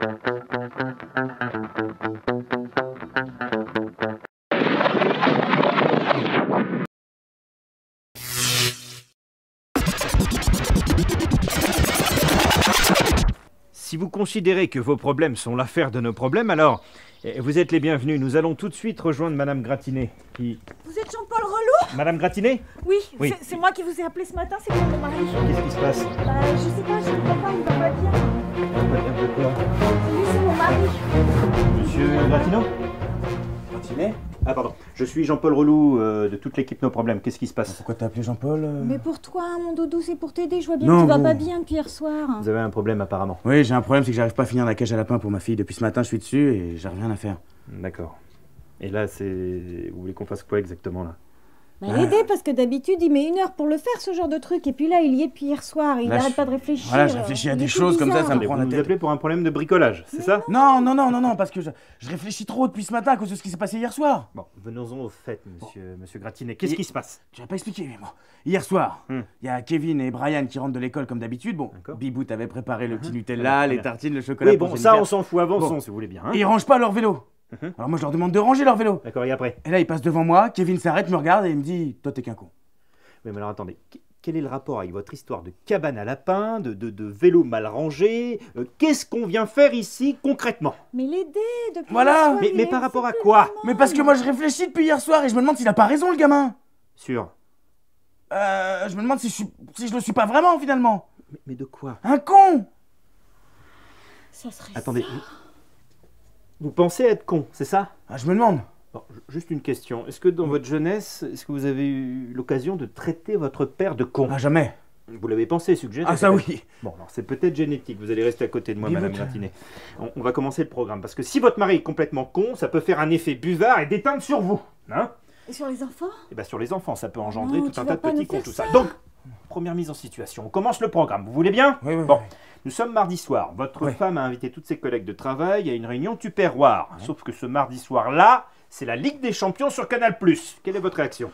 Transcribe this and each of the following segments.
Thank you. Si vous considérez que vos problèmes sont l'affaire de nos problèmes, alors eh, vous êtes les bienvenus. Nous allons tout de suite rejoindre Madame Gratinet. Qui... Vous êtes Jean-Paul Relou Madame Gratinet Oui, Oui. c'est- c'est moi qui vous ai appelé ce matin, c'est pour mon mari. Qu'est-ce qui se passe Bah, je sais pas, je ne comprends pas, il va pas bien. De quoi Oui, c'est mon mari. Monsieur Gratineau Gratinet Ah pardon. Je suis Jean-Paul Relou euh, de toute l'équipe Nos Problèmes. Qu'est-ce qui se passe Pourquoi t'as appelé Jean-Paul euh Mais pour toi, mon doudou, c'est pour t'aider. Je vois bien Non, que tu vas bon. pas bien depuis hier soir. Vous avez un problème apparemment. Oui, j'ai un problème, c'est que j'arrive pas à finir la cage à lapin pour ma fille. Depuis ce matin, je suis dessus et j'ai rien à faire. D'accord. Et là, c'est... Vous voulez qu'on fasse quoi exactement là? Bah, l'aider, parce que d'habitude, il met une heure pour le faire, ce genre de truc. Et puis là, il y est depuis hier soir. Il n'arrête je- pas de réfléchir. Voilà, je réfléchis à Il des choses comme ça, ça me prend vous la tête. appelez pour un problème de bricolage, c'est ça Non, non, non, non, non, parce que je, je réfléchis trop depuis ce matin à cause de ce qui s'est passé hier soir. Bon, venons-en au fait, monsieur, monsieur Gratinet. Qu'est-ce Et- qui se passe Tu vas pas expliquer, mais bon. Hier soir, il Hmm. y a Kevin et Brian qui rentrent de l'école comme d'habitude. Bon, D'accord. Bibout avait préparé le petit Très Nutella, les tartines, le chocolat Oui, bon, ça, on s'en fout. Avançons, Bon. si vous voulez bien. hein. Et ils rangent pas leur vélo. Mhm. Alors moi, je leur demande de ranger leur vélo. D'accord, et après Et là, il passe devant moi, Kevin s'arrête, me regarde et il me dit Toi, t'es qu'un con. Oui, mais alors attendez. Qu- Quel est le rapport avec votre histoire de cabane à lapin, de, de, de vélo mal rangé Euh, Qu'est-ce qu'on vient faire ici concrètement? Mais l'aider depuis Voilà. hier soir, Mais- mais par rapport à quoi? Mais parce que moi, je réfléchis depuis hier soir et je me demande s'il a pas raison, le gamin. Sûr. Euh, je me demande si je, suis, si je le suis pas vraiment, finalement. Mais, mais de quoi? Un con Ça serait Attendez. ça. Vous, pensez être con, c'est ça? Ah, Je me demande. Bon, Juste une question. Est-ce que dans votre jeunesse, est-ce que vous avez eu l'occasion de traiter votre père de con? Ah, jamais. Vous l'avez pensé, suggéré Ah, ça oui. Bon, alors c'est peut-être génétique, vous allez rester à côté de moi, Mais Madame Gratinet. On, on va commencer le programme, parce que si votre mari est complètement con, ça peut faire un effet buvard et déteindre sur vous. Hein? Et sur les enfants? Et bien sur les enfants, ça peut engendrer Non, tout un tas de petits cons, tout ça. ça. Donc, première mise en situation, on commence le programme, vous voulez bien Oui, oui, Bon, oui. nous sommes mardi soir, votre femme a invité toutes ses collègues de travail à une réunion tupperware. Sauf que ce mardi soir-là, c'est la Ligue des Champions sur Canal+. Quelle est votre réaction?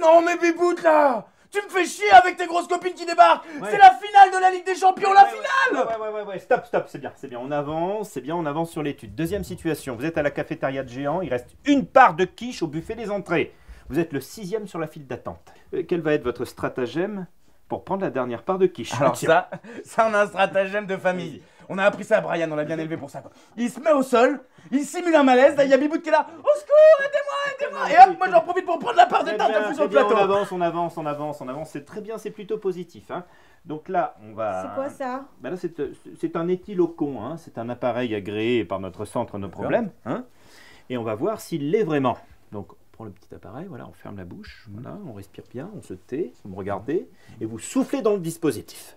Non, mais Bibout, là! Tu me fais chier avec tes grosses copines qui débarquent! Ouais. C'est la finale de la Ligue des Champions, la finale Ouais, ouais, ouais, ouais, ouais, stop, stop, c'est bien, c'est bien, on avance, c'est bien, on avance sur l'étude. Deuxième situation, vous êtes à la cafétéria de géant, il reste une part de quiche au buffet des entrées. Vous êtes le sixième sur la file d'attente. Euh, quel va être votre stratagème pour prendre la dernière part de quiche Alors ça, ça on a un stratagème de famille. On a appris ça à Brian, on l'a bien élevé pour ça. quoi. Il se met au sol, il simule un malaise, là il y a Bibout qui est là. Au secours, aidez-moi, aidez-moi Et hop, moi j'en profite pour prendre la part de Très tarte de plus plateau. on avance, on avance, on avance, on avance, c'est très bien, c'est plutôt positif. hein. Donc là, on va... C'est quoi ça? Ben là, c'est, c'est un éthylocon, hein. c'est un appareil agréé par notre centre Nos Problèmes. hein. Et on va voir s'il l'est vraiment. Donc, on prend le petit appareil, voilà, on ferme la bouche, voilà, on respire bien, on se tait, vous me regardez, et vous soufflez dans le dispositif.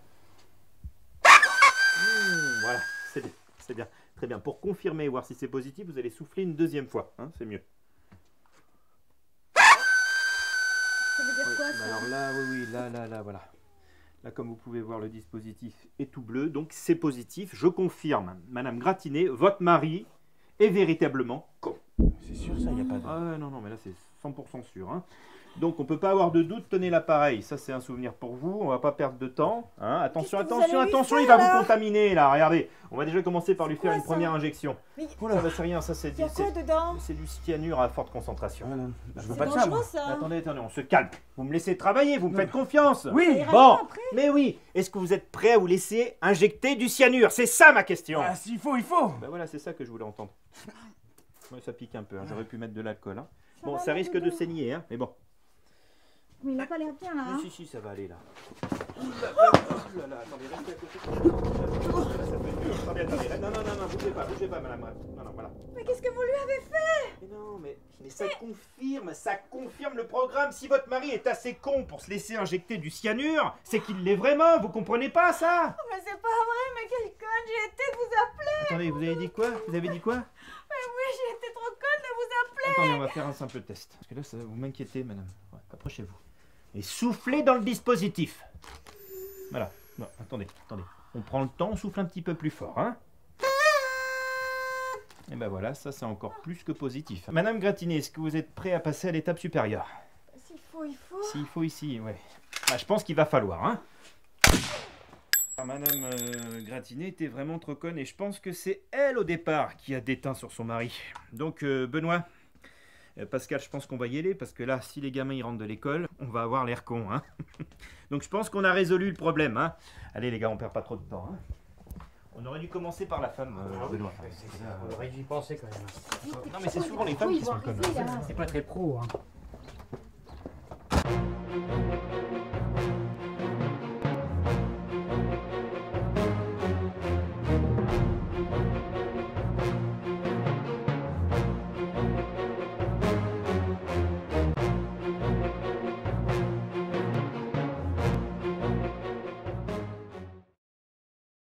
Mmh, voilà, c'est bien, c'est bien. Très bien. Pour confirmer et voir si c'est positif, vous allez souffler une deuxième fois, hein, c'est mieux. Ça veut dire quoi Oui, ça? alors là, oui, oui, là, là, là, voilà. Là, comme vous pouvez voir, le dispositif est tout bleu, donc c'est positif. Je confirme, Madame Gratinet, votre mari est véritablement con. C'est sûr ça, il y a pas de... Ah ouais, non, non, mais là c'est 100% sûr. hein. Donc on peut pas avoir de doute, tenez l'appareil. Ça c'est un souvenir pour vous, on va pas perdre de temps. hein. Attention, attention, attention, il va vous contaminer là, regardez. On va déjà commencer par lui faire quoi, une première injection. Mais Oh là, bah, c'est rien, ça c'est il y a du, quoi c'est- dedans? c'est du cyanure à forte concentration. Ah, non, je veux pas de ça, Attendez, attendez, on se calme. Vous me laissez travailler, vous me faites confiance. Oui Bon, mais oui, est-ce que vous êtes prêt à vous laisser injecter du cyanure? C'est ça ma question. Ah, s'il faut, il faut Ben voilà, c'est ça que je voulais entendre. Ouais, ça pique un peu, hein, j'aurais pu mettre de l'alcool. hein. Bon, ça risque de saigner, hein, mais bon. Mais il a pas l'air bien là. Si, si, ça va aller là. Ouh là là, ouh là là, attendez, restez à côté. Là, ça peut être dur. Attendez, attendez, non, non, non, non, bougez pas, bougez pas, madame. Non, non, voilà. Mais qu'est-ce que vous lui avez fait? Mais non, mais, mais ça confirme, ça confirme le programme. Si votre mari est assez con pour se laisser injecter du cyanure, c'est qu'il l'est vraiment, vous comprenez pas ça? Oh, Mais c'est pas vrai, mais quelle conne j'ai été vous appeler Attendez, vous avez dit quoi? Vous avez dit quoi Mais oui, j'ai été trop conne de vous appeler Attendez, on va faire un simple test. Parce que là, ça, vous m'inquiétez, madame. Ouais, Approchez-vous. Et soufflez dans le dispositif. Voilà. Non, attendez, attendez. On prend le temps, on souffle un petit peu plus fort, hein Et ben voilà, ça c'est encore plus que positif. Madame Gratinet, est-ce que vous êtes prêt à passer à l'étape supérieure? S'il faut, il faut. S'il faut ici, ouais. Bah, je pense qu'il va falloir, hein Madame euh, Gratinet était vraiment trop conne et je pense que c'est elle au départ qui a déteint sur son mari. Donc euh, Benoît, Pascal, je pense qu'on va y aller parce que là, si les gamins ils rentrent de l'école, on va avoir l'air con. Hein Donc je pense qu'on a résolu le problème. Hein Allez les gars, on perd pas trop de temps. hein. on aurait dû commencer par la femme, euh, Ah Benoît. on aurait dû y penser quand même. Non mais c'est souvent les femmes qui sont connes. C'est pas très pro, hein.